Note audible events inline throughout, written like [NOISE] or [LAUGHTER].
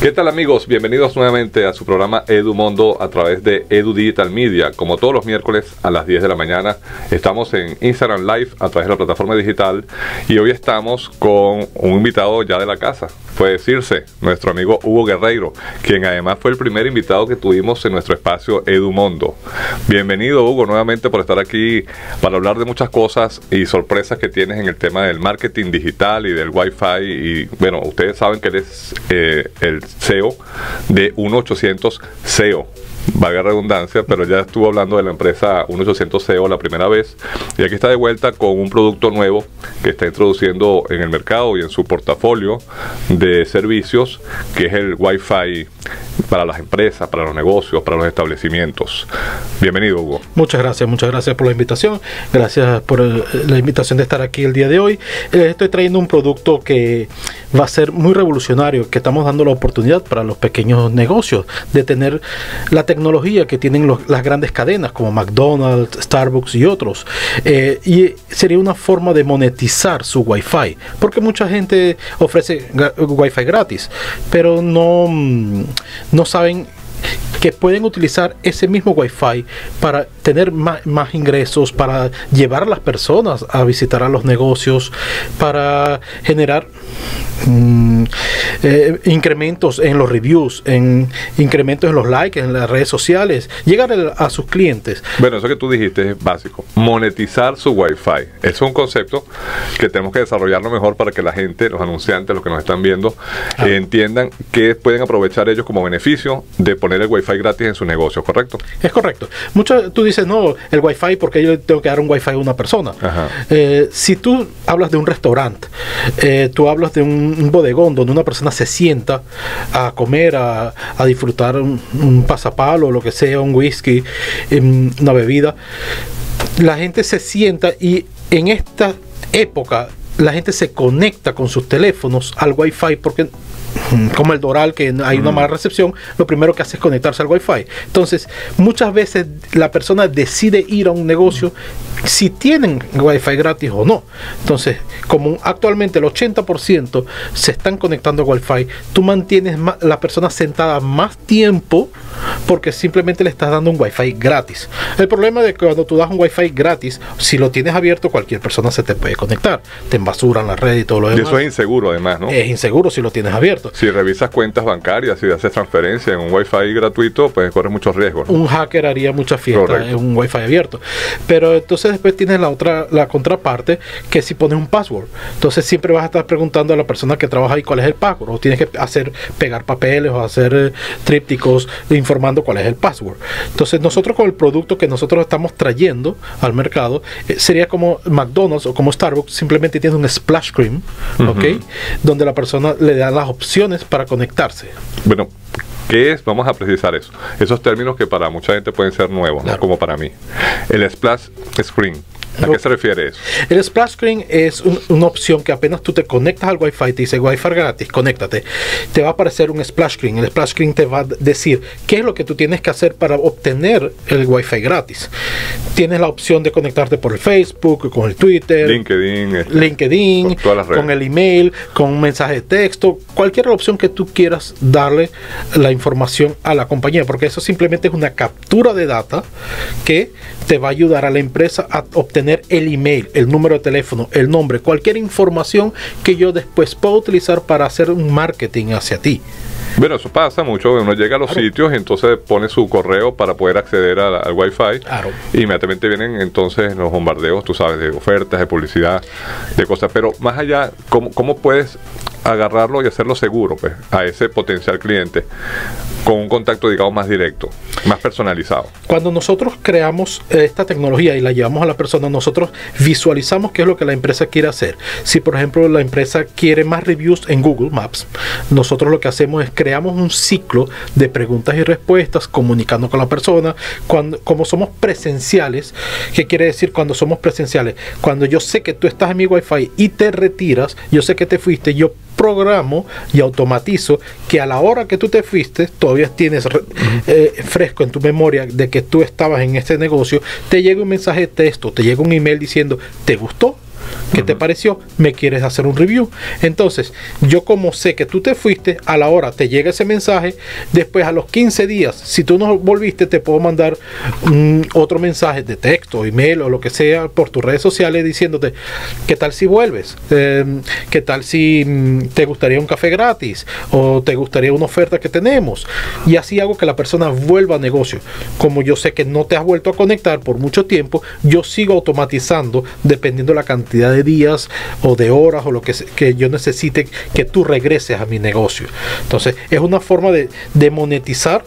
¿Qué tal amigos? Bienvenidos nuevamente a su programa Edu Mundo a través de Edu Digital Media. Como todos los miércoles a las 10 de la mañana estamos en Instagram Live a través de la plataforma digital y hoy estamos con un invitado ya de la casa, puede decirse, nuestro amigo Hugo Guerreiro, quien además fue el primer invitado que tuvimos en nuestro espacio Edu Mundo. Bienvenido Hugo nuevamente por estar aquí para hablar de muchas cosas y sorpresas que tienes en el tema del marketing digital y del Wi-Fi y bueno, ustedes saben que eres eh, el SEO de 1800 SEO valga redundancia, pero ya estuvo hablando de la empresa 1800 SEO la primera vez. Y aquí está de vuelta con un producto nuevo que está introduciendo en el mercado y en su portafolio de servicios que es el Wi-Fi para las empresas, para los negocios, para los establecimientos. Bienvenido, Hugo. Muchas gracias, muchas gracias por la invitación. Gracias por la invitación de estar aquí el día de hoy. Les estoy trayendo un producto que va a ser muy revolucionario, que estamos dando la oportunidad para los pequeños negocios de tener la tecnología que tienen las grandes cadenas como McDonald's, Starbucks y otros. Eh, y sería una forma de monetizar su Wi-Fi, porque mucha gente ofrece Wi-Fi gratis, pero no no saben que pueden utilizar ese mismo Wi-Fi para tener más, ingresos, para llevar a las personas a visitar a los negocios, para generar mm, eh, incrementos en los reviews, en incrementos en los likes, en las redes sociales, llegar a, sus clientes. Bueno, eso que tú dijiste es básico, monetizar su Wi-Fi. Es un concepto que tenemos que desarrollarlo mejor para que la gente, los anunciantes, los que nos están viendo, ah. entiendan que pueden aprovechar ellos como beneficio de poner el Wi-Fi gratis en su negocio, ¿correcto? Es correcto. Mucho, tú dices, no, el Wi-Fi porque yo tengo que dar un Wi-Fi a una persona. Eh, si tú hablas de un restaurante, eh, tú hablas de un, bodegón donde una persona se sienta a comer, a, disfrutar un, pasapalo, lo que sea, un whisky, em, una bebida, la gente se sienta y en esta época la gente se conecta con sus teléfonos al Wi-Fi porque [CLEARS THROAT] como el Doral, que hay una mala recepción, lo primero que hace es conectarse al Wi-Fi. Entonces, muchas veces la persona decide ir a un negocio si tienen Wi-Fi gratis o no. Entonces, como actualmente el 80% se están conectando a Wi-Fi, tú mantienes la persona sentada más tiempo porque simplemente le estás dando un Wi-Fi gratis. El problema de que cuando tú das un Wi-Fi gratis, si lo tienes abierto, cualquier persona se te puede conectar. Te embasuran la red y todo lo demás. Y eso es inseguro además, ¿no? Es inseguro si lo tienes abierto. Si revisas cuentas bancarias y haces transferencia en un Wi-Fi gratuito, pues corre muchos riesgos. Un hacker haría mucha fiesta en un Wi-Fi abierto. Pero entonces después tienes la otra, la contraparte, que si pones un password. Entonces siempre vas a estar preguntando a la persona que trabaja ahí cuál es el password. O tienes que hacer, pegar papeles o hacer eh, trípticos informando cuál es el password. Entonces nosotros con el producto que nosotros estamos trayendo al mercado, eh, sería como McDonald's o como Starbucks, simplemente tienes un splash screen, ¿ok? Donde la persona le da las opciones para conectarse. Bueno, ¿Qué es? Vamos a precisar eso. Esos términos que para mucha gente pueden ser nuevos, ¿no? como para mí. El splash screen. ¿A qué se refiere eso? El splash screen es una opción que apenas tú te conectas al Wi-Fi, te dice Wi-Fi gratis, conéctate. Te va a aparecer un splash screen. El splash screen te va a decir qué es lo que tú tienes que hacer para obtener el Wi-Fi gratis. Tienes la opción de conectarte por el Facebook, con el Twitter, LinkedIn, este, LinkedIn, con el email, con un mensaje de texto, cualquier opción que tú quieras darle la información a la compañía, porque eso simplemente es una captura de data que te va a ayudar a la empresa a obtener el email, el número de teléfono, el nombre, cualquier información que yo después pueda utilizar para hacer un marketing hacia ti. Bueno, eso pasa mucho. Uno llega a los sitios y entonces pone su correo para poder acceder al, al Wi-Fi. Claro. inmediatamente vienen entonces los bombardeos, tú sabes, de ofertas, de publicidad, de cosas. Pero más allá, ¿cómo, cómo puedes agarrarlo y hacerlo seguro pues, a ese potencial cliente con un contacto, digamos, más directo, más personalizado. Cuando nosotros creamos esta tecnología y la llevamos a la persona, nosotros visualizamos qué es lo que la empresa quiere hacer. Si, por ejemplo, la empresa quiere más reviews en Google Maps, nosotros lo que hacemos es creamos un ciclo de preguntas y respuestas comunicando con la persona. Cuando, como somos presenciales, ¿qué quiere decir cuando somos presenciales? Cuando yo sé que tú estás en mi Wi-Fi y te retiras, yo sé que te fuiste, yo programo y automatizo que a la hora que tú te fuiste, todavía tienes eh, fresco en tu memoria de que tú estabas en este negocio, te llega un mensaje de texto, te llega un email diciendo, ¿te gustó? ¿Qué te pareció? ¿Me quieres hacer un review? Entonces, yo como sé que tú te fuiste, a la hora te llega ese mensaje, después a los 15 días, si tú no volviste, te puedo mandar mm, otro mensaje de texto, email o lo que sea por tus redes sociales diciéndote, ¿qué tal si vuelves? Em, ¿Qué tal si mm, te gustaría un café gratis? ¿O te gustaría una oferta que tenemos? Y así hago que la persona vuelva a negocio. Como yo sé que no te has vuelto a conectar por mucho tiempo, yo sigo automatizando dependiendo la cantidad de días o de horas o lo que, que yo necesite que tú regreses a mi negocio. Entonces, es una forma de, de monetizar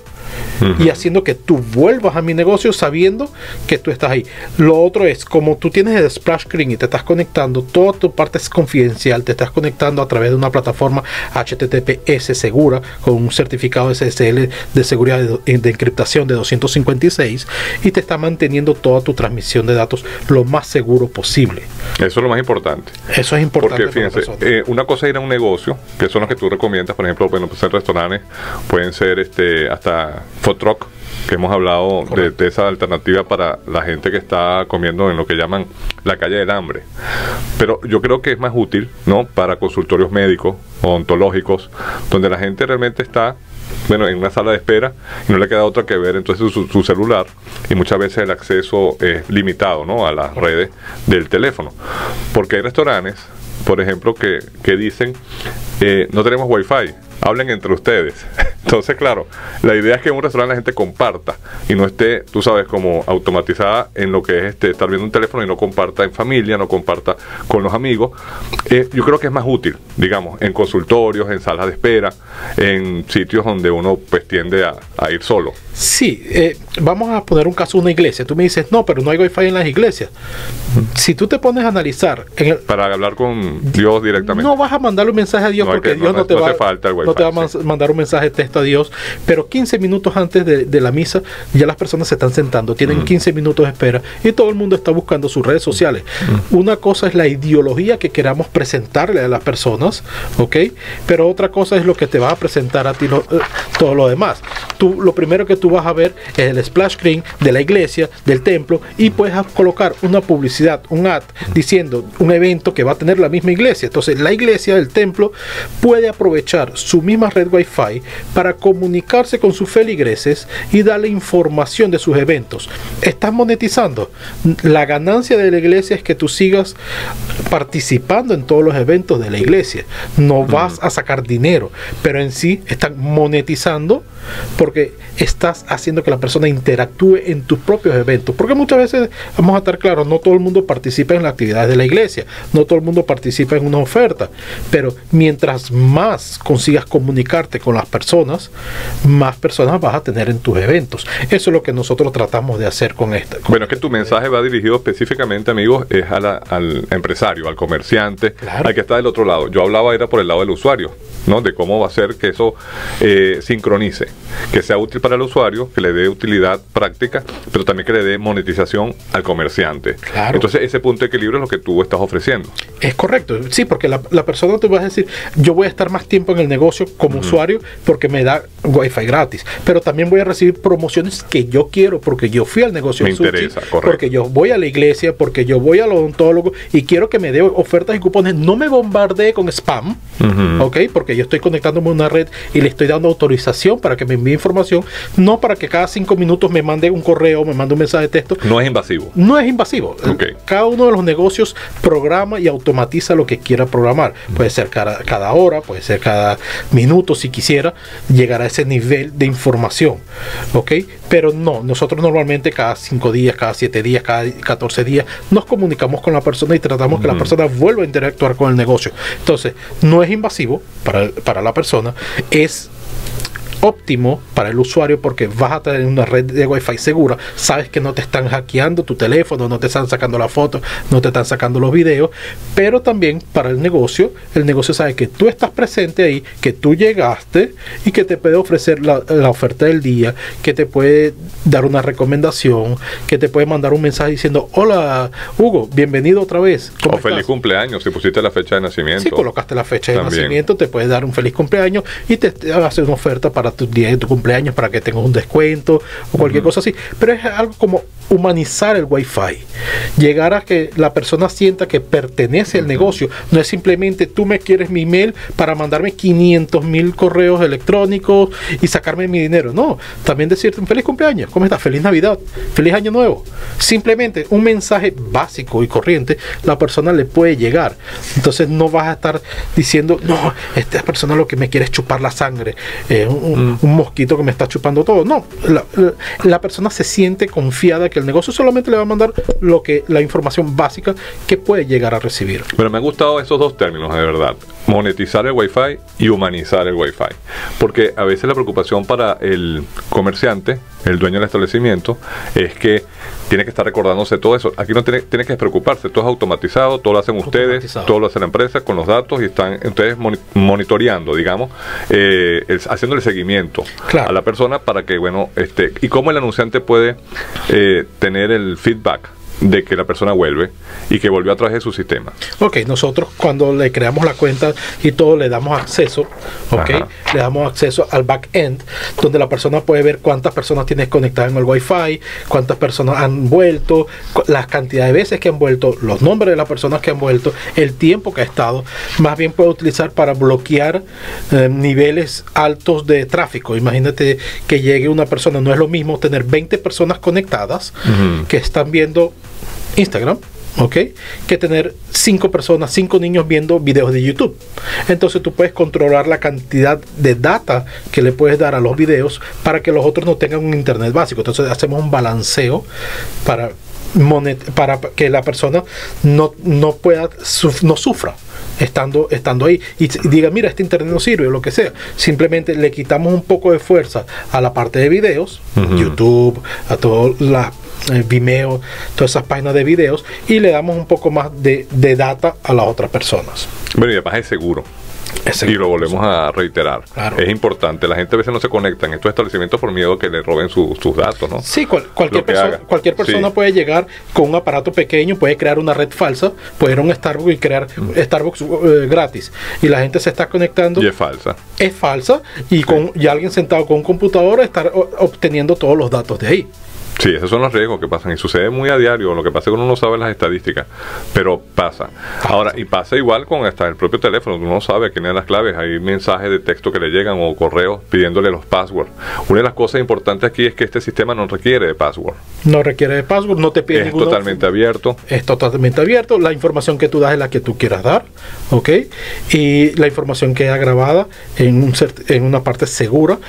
y haciendo que tú vuelvas a mi negocio sabiendo que tú estás ahí. Lo otro es, como tú tienes el splash screen y te estás conectando, toda tu parte es confidencial, te estás conectando a través de una plataforma HTTPS segura con un certificado SSL de seguridad de, de encriptación de 256 y te está manteniendo toda tu transmisión de datos lo más seguro posible. Eso es lo más importante. Eso es importante. Porque fíjense, eh, una cosa es ir a un negocio, que son los que tú recomiendas, por ejemplo, bueno, pues en restaurantes, pueden ser este hasta food truck, que hemos hablado de, de, esa alternativa para la gente que está comiendo en lo que llaman la calle del hambre. Pero yo creo que es más útil, ¿no? Para consultorios médicos, odontológicos, donde la gente realmente está bueno, en una sala de espera y no le queda otra que ver entonces su, su, celular y muchas veces el acceso es limitado ¿no? a las redes del teléfono. Porque hay restaurantes, por ejemplo, que, que dicen eh, no tenemos wifi, hablen entre ustedes. [LAUGHS] Entonces, claro, la idea es que en un restaurante la gente comparta y no esté, tú sabes, como automatizada en lo que es este, estar viendo un teléfono y no comparta en familia, no comparta con los amigos. Eh, yo creo que es más útil, digamos, en consultorios, en salas de espera, en sitios donde uno pues tiende a, a ir solo. Sí, eh, vamos a poner un caso una iglesia. Tú me dices, no, pero no hay wifi en las iglesias. Si tú te pones a analizar... El, Para hablar con Dios directamente. No vas a mandarle un mensaje a Dios no porque que, Dios no, no, te va, falta no te va a sí. mandar un mensaje de texto a Dios. Pero 15 minutos antes de, de la misa ya las personas se están sentando, tienen mm. 15 minutos de espera y todo el mundo está buscando sus redes sociales. Mm. Una cosa es la ideología que queramos presentarle a las personas, ¿ok? Pero otra cosa es lo que te va a presentar a ti lo, eh, todo lo demás. Tú, lo primero que tú vas a ver es el splash screen de la iglesia, del templo, y puedes colocar una publicidad, un ad, diciendo un evento que va a tener la misma iglesia. Entonces la iglesia, el templo, puede aprovechar su misma red Wi-Fi para comunicarse con sus feligreses y darle información de sus eventos. Estás monetizando. La ganancia de la iglesia es que tú sigas participando en todos los eventos de la iglesia. No vas a sacar dinero, pero en sí están monetizando porque estás haciendo que la persona interactúe en tus propios eventos. Porque muchas veces, vamos a estar claros, no todo el mundo participa en las actividades de la iglesia, no todo el mundo participa en una oferta, pero mientras más consigas comunicarte con las personas, más personas vas a tener en tus eventos. Eso es lo que nosotros tratamos de hacer con esta. Con bueno, es que tu mensaje va dirigido específicamente, amigos, es a la, al empresario, al comerciante, claro. al que está del otro lado. Yo hablaba era por el lado del usuario, ¿no? De cómo va a ser que eso eh, sincronice, que sea útil para el usuario, que le dé utilidad práctica, pero también que le dé monetización al comerciante. Claro. Entonces, ese punto de equilibrio es lo que tú estás ofreciendo. Es correcto, sí, porque la, la persona te va a decir, yo voy a estar más tiempo en el negocio como uh -huh. usuario porque me da wifi gratis, pero también voy a recibir promociones que yo quiero porque yo fui al negocio me interesa, correcto. porque yo voy a la iglesia, porque yo voy al odontólogo y quiero que me dé ofertas y cupones, no me bombardee con spam, uh -huh. ¿ok? Porque yo estoy conectándome a una red y le estoy dando autorización para que me envíe información, no para que cada cinco minutos me mande un correo, me mande un mensaje de texto. No es invasivo. No es invasivo. Okay. Cada uno de los negocios programa y automatiza lo que quiera programar. Puede ser cada, cada hora, puede ser cada minuto si quisiera llegar a ese nivel de información. ¿Ok? Pero no, nosotros normalmente cada cinco días, cada siete días, cada 14 días nos comunicamos con la persona y tratamos que la persona vuelva a interactuar con el negocio. Entonces, no es invasivo para, para la persona, es óptimo para el usuario porque vas a tener una red de wifi segura sabes que no te están hackeando tu teléfono no te están sacando la foto no te están sacando los videos pero también para el negocio el negocio sabe que tú estás presente ahí que tú llegaste y que te puede ofrecer la, la oferta del día que te puede dar una recomendación que te puede mandar un mensaje diciendo hola Hugo bienvenido otra vez o estás? feliz cumpleaños si pusiste la fecha de nacimiento si colocaste la fecha de también. nacimiento te puede dar un feliz cumpleaños y te, te hace una oferta para para tu día de tu cumpleaños para que tengas un descuento o cualquier cosa así. Pero es algo como humanizar el Wi-Fi. Llegar a que la persona sienta que pertenece al negocio. No es simplemente tú me quieres mi email para mandarme 500 mil correos electrónicos y sacarme mi dinero. No, también decirte un feliz cumpleaños, ¿cómo estás? Feliz Navidad, feliz Año Nuevo. Simplemente un mensaje básico y corriente, la persona le puede llegar. Entonces no vas a estar diciendo, no, esta persona lo que me quiere es chupar la sangre, eh, un, mm. un, mosquito que me está chupando todo. No, la, la persona se siente confiada que el negocio solamente le va a mandar lo que la información básica que puede llegar a recibir. Pero me han gustado esos dos términos, de verdad. Monetizar el Wi-Fi y humanizar el Wi-Fi. Porque a veces la preocupación para el comerciante, el dueño del establecimiento, es que tiene que estar recordándose todo eso. Aquí no tiene, tiene que preocuparse, todo es automatizado, todo lo hacen ustedes, todo lo hace la empresa con los datos y están ustedes monitoreando, digamos, eh, haciéndole seguimiento a la persona para que, bueno, este, y cómo el anunciante puede eh, tener el feedback de que la persona vuelve y que volvió a través de su sistema. Ok, nosotros cuando le creamos la cuenta y todo le damos acceso, ok, le damos acceso al back-end, donde la persona puede ver cuántas personas tienes conectadas en el Wi-Fi, cuántas personas han vuelto, las cantidades de veces que han vuelto, los nombres de las personas que han vuelto, el tiempo que ha estado, más bien puede utilizar para bloquear eh, niveles altos de tráfico. Imagínate que llegue una persona, no es lo mismo tener 20 personas conectadas que están viendo Instagram, ¿ok? Que tener cinco personas, cinco niños viendo videos de YouTube. Entonces tú puedes controlar la cantidad de data que le puedes dar a los videos para que los otros no tengan un internet básico. Entonces hacemos un balanceo para, para que la persona no, no pueda, no sufra estando, estando ahí y, diga, mira, este internet no sirve o lo que sea. Simplemente le quitamos un poco de fuerza a la parte de videos, YouTube, a todas las Vimeo, todas esas páginas de videos y le damos un poco más de, de data a las otras personas. Bueno, y además es seguro. Y lo volvemos a reiterar. Es importante. La gente a veces no se conecta en estos establecimientos por miedo que le roben sus datos, ¿no? Sí, cualquier, persona, cualquier persona puede llegar con un aparato pequeño, puede crear una red falsa, puede ir a un Starbucks y crear mm. Starbucks eh, gratis. Y la gente se está conectando. Y es falsa. Es falsa. Y, con, y alguien sentado con un computador está obteniendo todos los datos de ahí. Sí, esos son los riesgos que pasan y sucede muy a diario. Lo que pasa es que uno no sabe las estadísticas, pero pasa. Ahora, y pasa igual con hasta el propio teléfono. Uno no sabe quién es las claves. Hay mensajes de texto que le llegan o correos pidiéndole los passwords. Una de las cosas importantes aquí es que este sistema no requiere de password. No requiere de password, no te pide Es totalmente abierto. Es totalmente abierto. La información que tú das es la que tú quieras dar, ¿ok? Y la información queda grabada en, un en una parte segura,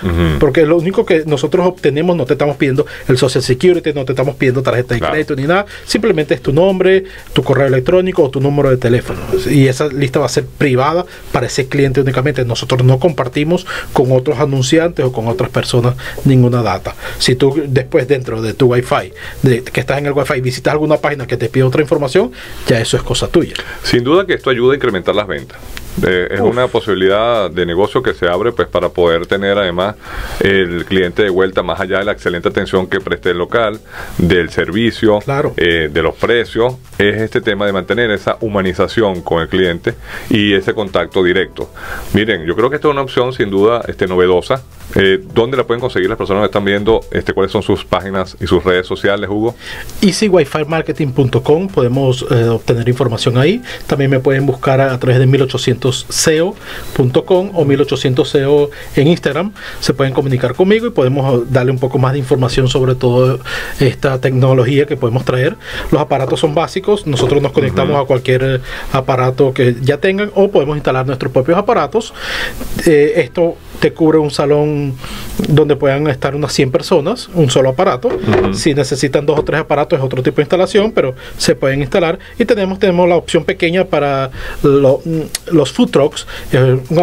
porque lo único que nosotros obtenemos, no te estamos pidiendo el social security no te estamos pidiendo tarjeta de crédito ni nada, simplemente es tu nombre, tu correo electrónico o tu número de teléfono. Y esa lista va a ser privada para ese cliente únicamente. Nosotros no compartimos con otros anunciantes o con otras personas ninguna data. Si tú después dentro de tu Wi-Fi, de, que estás en el Wi-Fi, visitas alguna página que te pide otra información, ya eso es cosa tuya. Sin duda que esto ayuda a incrementar las ventas es una posibilidad de negocio que se abre pues para poder tener además el cliente de vuelta más allá de la excelente atención que preste el local, del servicio, eh, de los precios, es este tema de mantener esa humanización con el cliente y ese contacto directo. Miren, yo creo que esta es una opción sin duda este, novedosa eh, ¿Dónde la pueden conseguir las personas que están viendo? Este, ¿Cuáles son sus páginas y sus redes sociales, Hugo? EasyWiFiMarketing.com, podemos eh, obtener información ahí. También me pueden buscar a, través de 1800SEO.com o 1800SEO en Instagram. Se pueden comunicar conmigo y podemos eh, darle un poco más de información sobre toda esta tecnología que podemos traer. Los aparatos son básicos, nosotros nos conectamos a cualquier aparato que ya tengan o podemos instalar nuestros propios aparatos. esto te cubre un salón donde puedan estar unas 100 personas, un solo aparato. Si necesitan dos o tres aparatos es otro tipo de instalación, pero se pueden instalar. Y tenemos, tenemos la opción pequeña para los food trucks.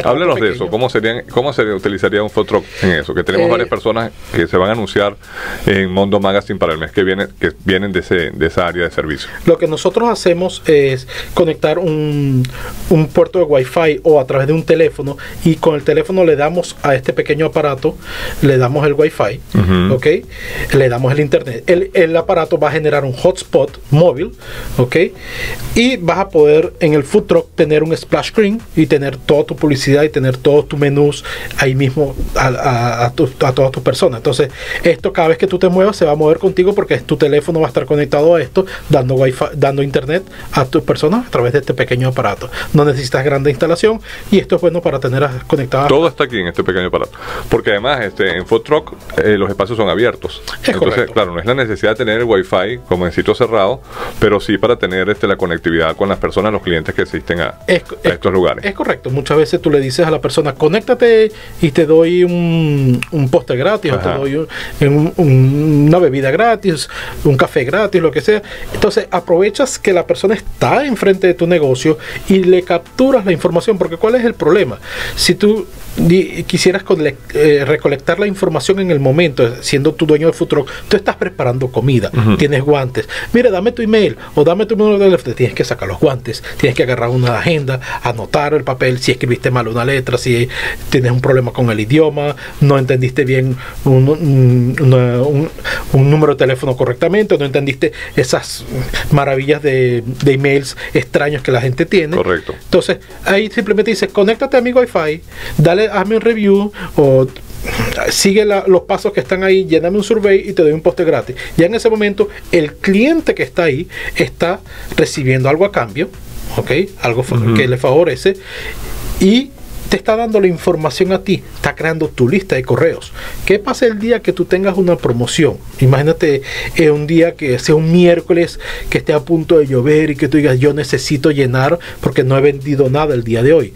Háblenos de eso, ¿cómo, serían, cómo se utilizaría un food truck en eso? Que tenemos eh, varias personas que se van a anunciar en Mondo Magazine para el mes que viene, que vienen de, ese, de esa área de servicio. Lo que nosotros hacemos es conectar un, un puerto de Wi-Fi o a través de un teléfono y con el teléfono le damos a este pequeño aparato, le damos el Wi-Fi, ¿ok? Le damos el internet. El, el, aparato va a generar un hotspot móvil, ¿ok? Y vas a poder en el food truck tener un splash screen y tener toda tu publicidad y tener todos tus menús ahí mismo a, a, todas tus personas. Entonces, esto cada vez que tú te muevas se va a mover contigo porque tu teléfono va a estar conectado a esto, dando wifi, dando internet a tus personas a través de este pequeño aparato. No necesitas grande instalación y esto es bueno para tener conectado. Todo está aquí en este pequeño aparato. Porque además este, en Food Truck eh, los espacios son abiertos. Entonces, claro, no es la necesidad de tener el Wi-Fi como en sitio cerrado, pero sí para tener este, la conectividad con las personas, los clientes que existen a, estos lugares. Es correcto. Muchas veces tú le dices a la persona, conéctate y te doy un, un postre gratis, o te doy una bebida gratis, un café gratis, lo que sea. Entonces aprovechas que la persona está enfrente de tu negocio y le capturas la información, porque ¿cuál es el problema? Si tú quisieras eh, recolectar la información en el momento, siendo tu dueño del futuro, tú estás preparando comida, tienes guantes. Mira, dame tu email o dame tu número de teléfono. Tienes que sacar los guantes, tienes que agarrar una agenda, anotar el papel, si escribiste mal una letra, si tienes un problema con el idioma, no entendiste bien un, número de teléfono correctamente, no entendiste esas maravillas de, de, emails extraños que la gente tiene. Correcto. Entonces, ahí simplemente dices, conéctate a mi Wi-Fi, dale hazme un review o sigue los pasos que están ahí, lléname un survey y te doy un poste gratis. Ya en ese momento, el cliente que está ahí está recibiendo algo a cambio, ¿ok? Algo que le favorece y te está dando la información a ti, está creando tu lista de correos. ¿Qué pasa el día que tú tengas una promoción? Imagínate eh, un día que sea un miércoles, que esté a punto de llover y que tú digas, yo necesito llenar porque no he vendido nada el día de hoy.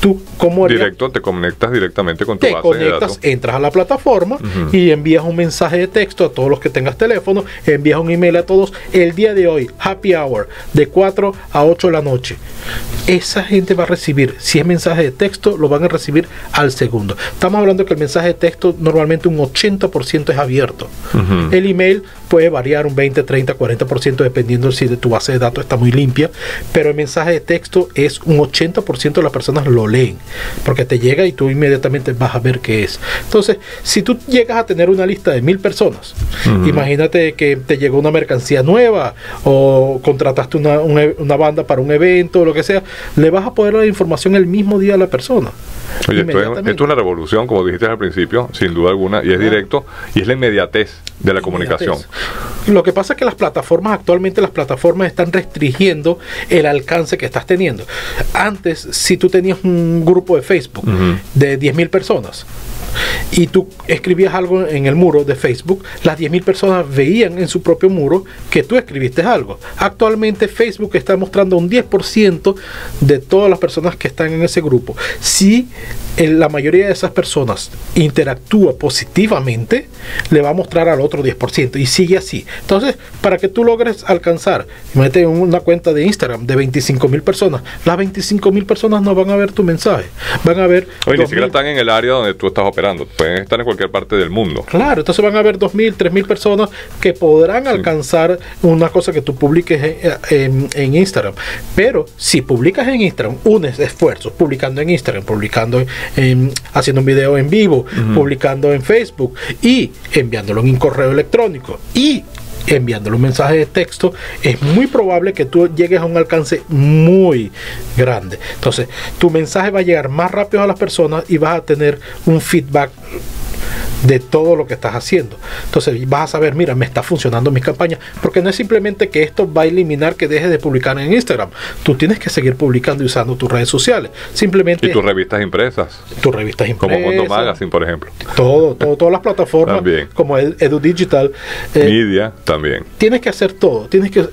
Tú, como Directo, te conectas directamente con tu te conectas, entras a la plataforma y envías un mensaje de texto a todos los que tengas teléfono, envías un email a todos. El día de hoy, happy hour, de 4 a 8 de la noche. Esa gente va a recibir, si es mensaje de texto, lo van a recibir al segundo. Estamos hablando que el mensaje de texto normalmente un 80% es abierto. El email puede variar un 20, 30, 40% dependiendo si de tu base de datos está muy limpia, pero el mensaje de texto es un 80% de las personas lo leen, porque te llega y tú inmediatamente vas a ver qué es. Entonces, si tú llegas a tener una lista de mil personas, imagínate que te llegó una mercancía nueva o contrataste una, una banda para un evento o lo que sea, le vas a poder dar la información el mismo día a la persona Oye, esto es, una revolución, como dijiste al principio, sin duda alguna, y es directo, y es la inmediatez de la comunicación. Lo que pasa es que las plataformas, actualmente las plataformas están restringiendo el alcance que estás teniendo. Antes, si tú tenías un grupo de Facebook de 10.000 personas, y tú escribías algo en el muro de Facebook, las 10.000 personas veían en su propio muro que tú escribiste algo. Actualmente Facebook está mostrando un 10% de todas las personas que están en ese grupo. Si la mayoría de esas personas interactúa positivamente, le va a mostrar al otro 10% y sigue así. Entonces, para que tú logres alcanzar, mete una cuenta de Instagram de 25 mil personas, las 25 mil personas no van a ver tu mensaje, van a ver... Oye, ni siquiera están en el área donde tú estás operando, pueden estar en cualquier parte del mundo. Claro, entonces van a ver 2.000, 3.000 personas que podrán alcanzar una cosa que tú publiques en, en, Instagram. Pero si publicas en Instagram, unes esfuerzos, publicando en Instagram, publicando en haciendo un video en vivo, publicando en Facebook y enviándolo en un correo electrónico y enviándolo un mensaje de texto, es muy probable que tú llegues a un alcance muy grande. Entonces, tu mensaje va a llegar más rápido a las personas y vas a tener un feedback de todo lo que estás haciendo. Entonces vas a saber, mira, me está funcionando mis campañas, porque no es simplemente que esto va a eliminar que dejes de publicar en Instagram. Tú tienes que seguir publicando y usando tus redes sociales. Simplemente y tus revistas impresas. Tus revistas impresas. Como Mundo Magazine, por ejemplo. Todo, todo todas las plataformas también. como Edu Digital. Eh, Media también. Tienes que hacer todo. Tienes que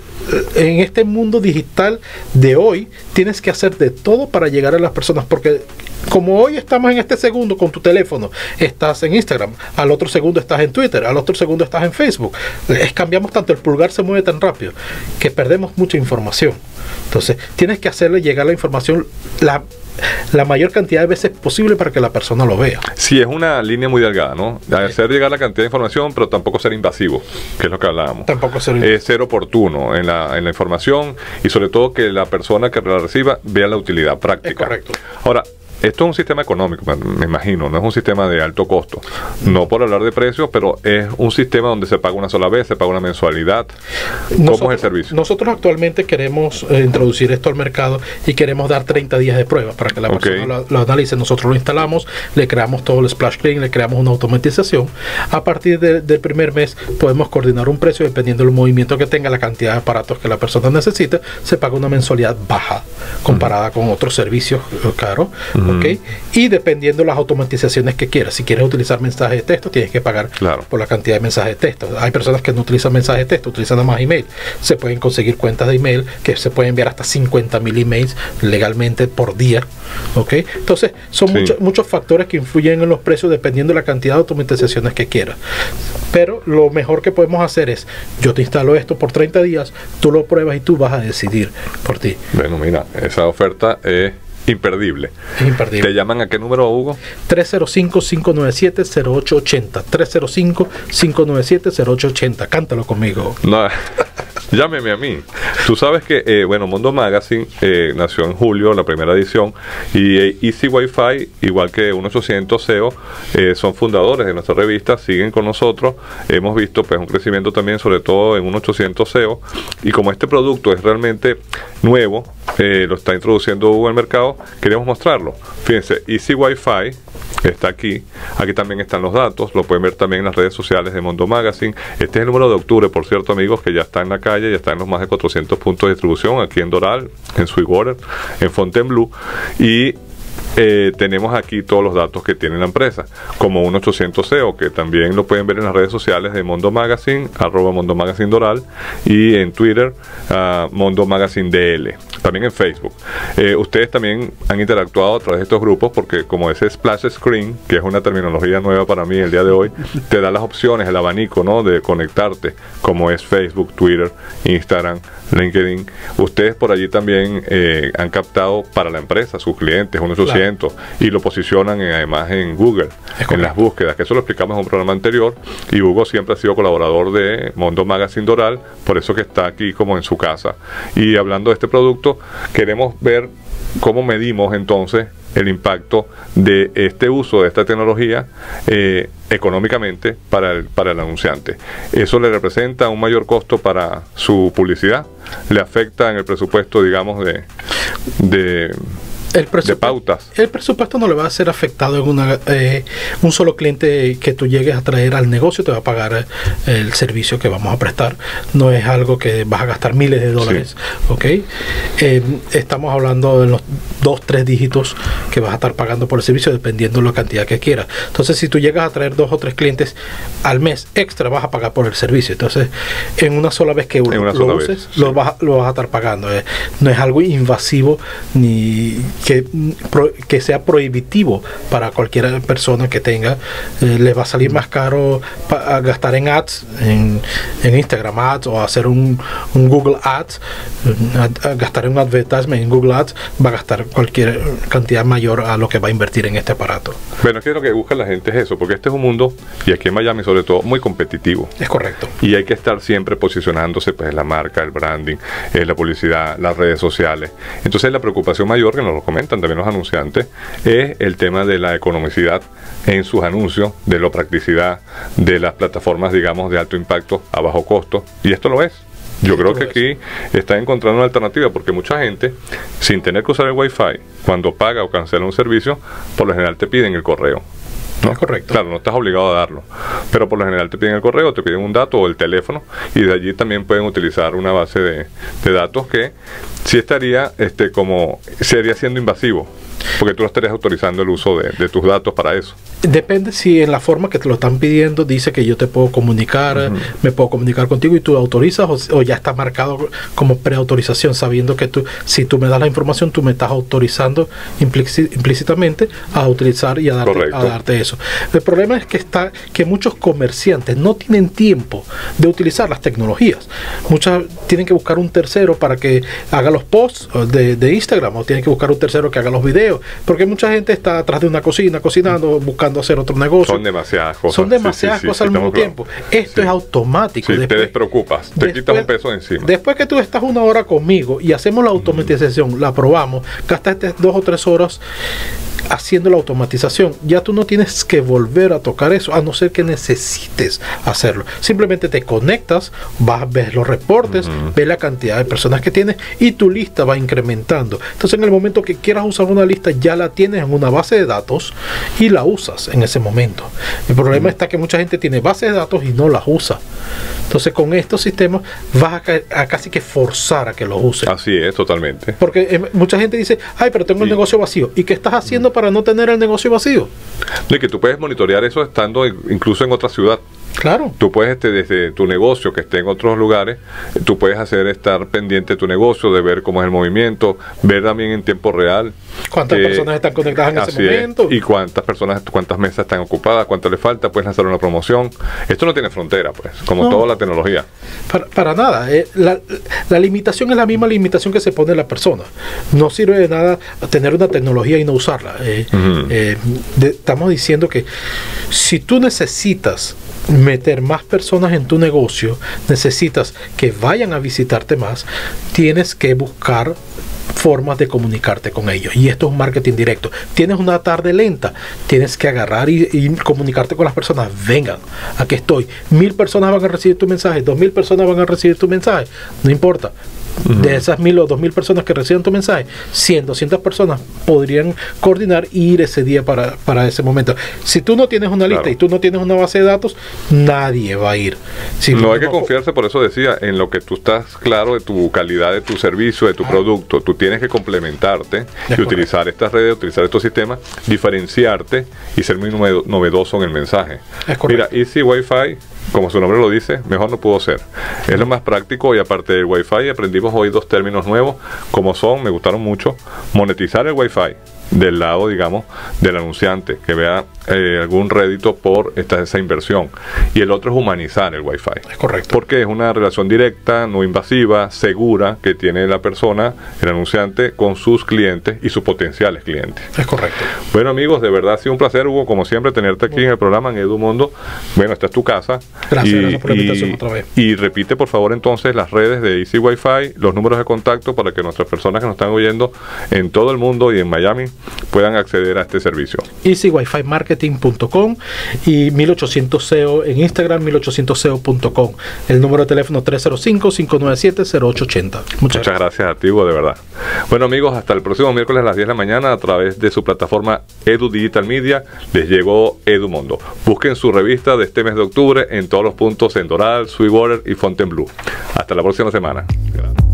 en este mundo digital de hoy tienes que hacer de todo para llegar a las personas porque como hoy estamos en este segundo con tu teléfono, estás en Instagram, al otro segundo estás en Twitter, al otro segundo estás en Facebook. Es, cambiamos tanto, el pulgar se mueve tan rápido que perdemos mucha información. Entonces, tienes que hacerle llegar la información la, la mayor cantidad de veces posible para que la persona lo vea. Sí, es una línea muy delgada, ¿no? Hacer llegar la cantidad de información, pero tampoco ser invasivo, que es lo que hablábamos. Tampoco ser Es ser oportuno en la, en la información y sobre todo que la persona que la reciba vea la utilidad práctica. correcto. Ahora, esto es un sistema económico, me imagino, no es un sistema de alto costo. No por hablar de precios, pero es un sistema donde se paga una sola vez, se paga una mensualidad. ¿Cómo es el servicio? Nosotros actualmente queremos eh, introducir esto al mercado y queremos dar 30 días de prueba para que la persona lo, analice. Nosotros lo instalamos, le creamos todo el splash screen, le creamos una automatización. A partir del primer mes podemos coordinar un precio dependiendo del movimiento que tenga, la cantidad de aparatos que la persona necesita, se paga una mensualidad baja comparada con otros servicios Y dependiendo las automatizaciones que quieras. Si quieres utilizar mensajes de texto, tienes que pagar por la cantidad de mensajes de texto. Hay personas que no utilizan mensajes de texto, utilizan nada más email. Se pueden conseguir cuentas de email que se pueden enviar hasta 50 mil emails legalmente por día. ¿ok? Entonces, son muchos, muchos factores que influyen en los precios dependiendo de la cantidad de automatizaciones que quieras. Pero lo mejor que podemos hacer es, yo te instalo esto por 30 días, tú lo pruebas y tú vas a decidir por ti. Bueno, mira, esa oferta es imperdible. imperdible. ¿Te llaman a qué número, Hugo? 305-597-0880. 305-597-0880. Cántalo conmigo. No. Llámeme a mí. Tú sabes que, eh, bueno, Mundo Magazine eh, nació en julio, la primera edición, y eh, Easy Wi-Fi, igual que 1800 SEO, son fundadores de nuestra revista, siguen con nosotros. Hemos visto pues un crecimiento también, sobre todo en 1800 SEO, y como este producto es realmente nuevo, lo está introduciendo Google al mercado, queremos mostrarlo. Fíjense, Easy Wi-Fi está aquí. Aquí también están los datos, lo pueden ver también en las redes sociales de Mundo Magazine. Este es el número de octubre, por cierto, amigos, que ya está en la calle, ya está en los más de 400 puntos de distribución, aquí en Doral, en Sweetwater, en Fontainebleau. Y eh, tenemos aquí todos los datos que tiene la empresa, como un 800 SEO, que también lo pueden ver en las redes sociales de Mondo Magazine, arroba Mondo Magazine Doral, y en Twitter, uh, Mondo Magazine DL, también en Facebook. Eh, ustedes también han interactuado a través de estos grupos, porque como ese Splash Screen, que es una terminología nueva para mí el día de hoy, te da las opciones, el abanico ¿no? de conectarte, como es Facebook, Twitter, Instagram, LinkedIn. Ustedes por allí también eh, han captado para la empresa, sus clientes, un 800, y lo posicionan además en Google, en las búsquedas, que eso lo explicamos en un programa anterior. Y Hugo siempre ha sido colaborador de Mondo Magazine Doral, por eso que está aquí como en su casa. Y hablando de este producto, queremos ver cómo medimos entonces el impacto de este uso de esta tecnología eh, económicamente para el, para el anunciante. Eso le representa un mayor costo para su publicidad, le afecta en el presupuesto, digamos, de, de el presupuesto, El presupuesto no le va a ser afectado en una, eh, un solo cliente que tú llegues a traer al negocio, te va a pagar eh, el servicio que vamos a prestar. No es algo que vas a gastar miles de dólares. ¿ok? Eh, estamos hablando de los dos, tres dígitos que vas a estar pagando por el servicio dependiendo de la cantidad que quieras. Entonces, si tú llegas a traer dos o tres clientes al mes extra, vas a pagar por el servicio. Entonces, en una sola vez que lo uses, lo, vas, lo vas a estar pagando. no es algo invasivo ni que, que sea prohibitivo para cualquier persona que tenga, eh, le va a salir más caro gastar en ads, en, Instagram ads o hacer un, Google ads, gastar en un advertisement en Google ads, va a gastar cualquier cantidad mayor a lo que va a invertir en este aparato. Bueno, es que lo que busca la gente es eso, porque este es un mundo, y aquí en Miami sobre todo, muy competitivo. Es correcto. Y hay que estar siempre posicionándose, pues la marca, el branding, eh, la publicidad, las redes sociales. Entonces la preocupación mayor que nos lo comentan también los anunciantes, es el tema de la economicidad en sus anuncios, de la practicidad, de las plataformas, digamos, de alto impacto a bajo costo. Y esto lo es. Yo creo que aquí está encontrando una alternativa porque mucha gente, sin tener que usar el Wi-Fi, cuando paga o cancela un servicio, por lo general te piden el correo. ¿No? Es correcto. Claro, no estás obligado a darlo. Pero por lo general te piden el correo, te piden un dato o el teléfono y de allí también pueden utilizar una base de, de datos que sí estaría este, como, sería siendo invasivo porque tú no estarías autorizando el uso de, tus datos para eso. Depende si en la forma que te lo están pidiendo dice que yo te puedo comunicar, me puedo comunicar contigo y tú autorizas o, ya está marcado como preautorización, sabiendo que tú, si tú me das la información, tú me estás autorizando implícitamente a utilizar y a darte, a darte eso. El problema es que está que muchos comerciantes no tienen tiempo de utilizar las tecnologías. Muchas tienen que buscar un tercero para que haga los posts de, de Instagram o tienen que buscar un tercero que haga los videos porque mucha gente está atrás de una cocina cocinando, buscando a hacer otro negocio. Son demasiadas cosas. Son demasiadas cosas al mismo tiempo. Esto es automático. te despreocupas, te quitas un peso encima. Después que tú estás una hora conmigo y hacemos la automatización, la probamos, gastaste dos o tres horas haciendo la automatización, ya tú no tienes que volver a tocar eso, a no ser que necesites hacerlo. Simplemente te conectas, vas, ves los reportes, ves la cantidad de personas que tienes y tu lista va incrementando. Entonces en el momento que quieras usar una lista, ya la tienes en una base de datos y la usas en ese momento. El problema está que mucha gente tiene base de datos y no las usa. Entonces con estos sistemas vas a, casi que forzar a que los usen. Así es, totalmente. Porque eh, mucha gente dice, ay, pero tengo el negocio vacío. ¿Y qué estás haciendo para no tener el negocio vacío. De que tú puedes monitorear eso estando incluso en otra ciudad. Claro. Tú puedes, este, desde tu negocio que esté en otros lugares, tú puedes hacer estar pendiente de tu negocio, de ver cómo es el movimiento, ver también en tiempo real. ¿Cuántas personas están conectadas en ese momento? y cuántas personas, cuántas mesas están ocupadas, cuánto le falta, puedes lanzar una promoción. Esto no tiene frontera, pues, como toda la tecnología. Para, nada. Eh, la, limitación es la misma limitación que se pone la persona. No sirve de nada tener una tecnología y no usarla. Eh, eh, estamos diciendo que si tú necesitas meter más personas en tu negocio, necesitas que vayan a visitarte más, tienes que buscar formas de comunicarte con ellos. Y esto es un marketing directo. Tienes una tarde lenta, tienes que agarrar y, comunicarte con las personas. Vengan, aquí estoy. Mil personas van a recibir tu mensaje, dos mil personas van a recibir tu mensaje. No importa. De esas mil o dos mil personas que reciben tu mensaje, 100, 200 personas podrían coordinar y ir ese día para, para ese momento. Si tú no tienes una lista y tú no tienes una base de datos, nadie va a ir. no hay que confiarse, por eso decía, en lo que tú estás claro de tu calidad de tu servicio, de tu producto. Tú tienes que complementarte y utilizar estas redes, utilizar estos sistemas, diferenciarte y ser muy novedoso en el mensaje. Mira, Easy Wi-Fi como su nombre lo dice, mejor no pudo ser. Es lo más práctico y aparte del Wi-Fi aprendimos hoy dos términos nuevos, como son, me gustaron mucho, monetizar el Wi-Fi del lado, digamos, del anunciante, que vea eh, algún rédito por esta, esa inversión. Y el otro es humanizar el Wi-Fi. Es correcto. Porque es una relación directa, no invasiva, segura que tiene la persona, el anunciante, con sus clientes y sus potenciales clientes. Es correcto. Bueno, amigos, de verdad ha sido un placer, Hugo, como siempre, tenerte aquí en el programa en Edu Mundo. Bueno, esta es tu casa. Gracias, por la invitación otra vez. Y repite, por favor, entonces las redes de Easy Wi-Fi, los números de contacto para que nuestras personas que nos están oyendo en todo el mundo y en Miami puedan acceder a este servicio. EasyWiFiMarketing.com y 1800 SEO en Instagram, 1800SEO.com. El número de teléfono 305-597-0880. Muchas, gracias. a ti, de verdad. Bueno, amigos, hasta el próximo miércoles a las 10 de la mañana a través de su plataforma Edu Digital Media. Les llegó Edu Mundo. Busquen su revista de este mes de octubre en todos los puntos en Doral, Sweetwater y Fontainebleau. Hasta la próxima semana. Gracias.